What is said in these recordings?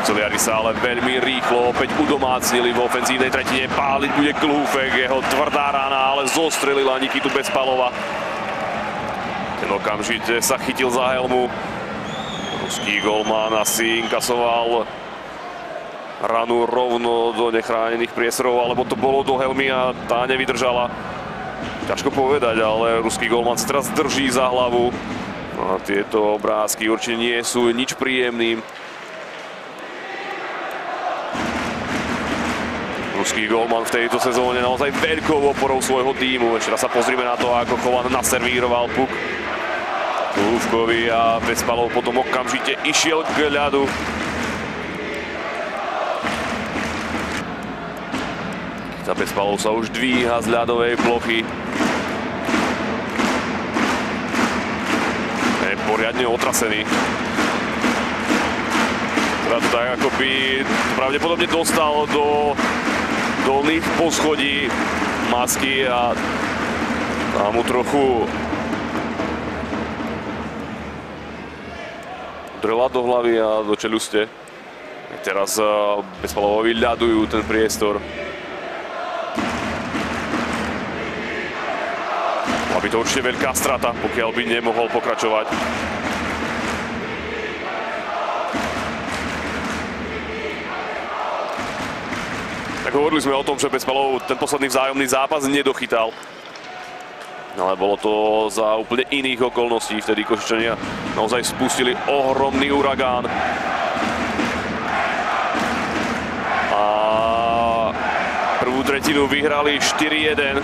Oceliari sa ale veľmi rýchlo opäť udomácnili v ofenzívnej tretine. Páliť bude Klúfek, jeho tvrdá rána, ale zostrelila Nikitu Bezpalova. Ten okamžite sa chytil za helmu. Ruský golman asi inkasoval ranu rovno do nechránených priestorov, alebo to bolo do helmy a tá nevydržala. Ťažko povedať, ale ruský golman si teraz drží za hlavu. No a tieto obrázky určite nie sú nič príjemným. Ruský golman v tejto sezóne naozaj veľkou oporou svojho týmu. Ešte raz sa pozrieme na to, ako Chovan naservíroval puk Lúvkovi a Bezpalov potom okamžite išiel k ľadu. Za Bezpalov sa už dvíha z ľadovej plochy. Je poriadne otrasený. Teda tak ako by pravdepodobne dostal do dolných poschodí masky a dá mu trochu drela do hlavy a do čeluste. Teraz Bezpalovovi ľadujú ten priestor. Aby to určite veľká strata, pokiaľ by nemohol pokračovať. Tak hovorili sme o tom, že Bezpalov ten posledný vzájomný zápas nedochytal. Ale bolo to za úplne iných okolností. Vtedy Košičania naozaj spustili ohromný uragán. A prvú tretinu vyhrali 4-1.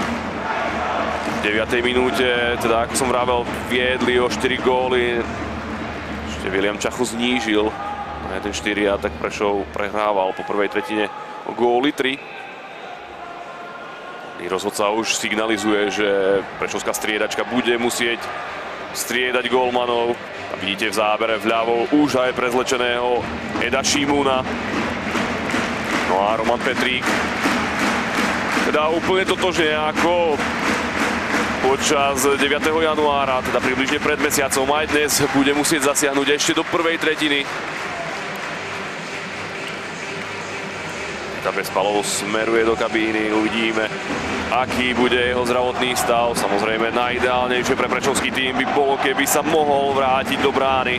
V 9. minúte, teda ako som vravel, viedli o 4 góly. Ešte William Čachu znížil na 1-4 a tak Prešov prehrával po prvej tretine góly 3. Rozhodca už signalizuje, že Prešovská striedačka bude musieť striedať golmanov. A vidíte v zábere vľavo už aj prezlečeného Eda Šimúna. No a Roman Petrík. Teda úplne totožne ako počas 9. januára, teda približne pred mesiacom aj dnes bude musieť zasiahnuť ešte do prvej tretiny. Tá Bezpalov smeruje do kabíny, uvidíme, aký bude jeho zdravotný stav. Samozrejme, najideálnejšie pre Prečovský tým by bolo, keby sa mohol vrátiť do brány.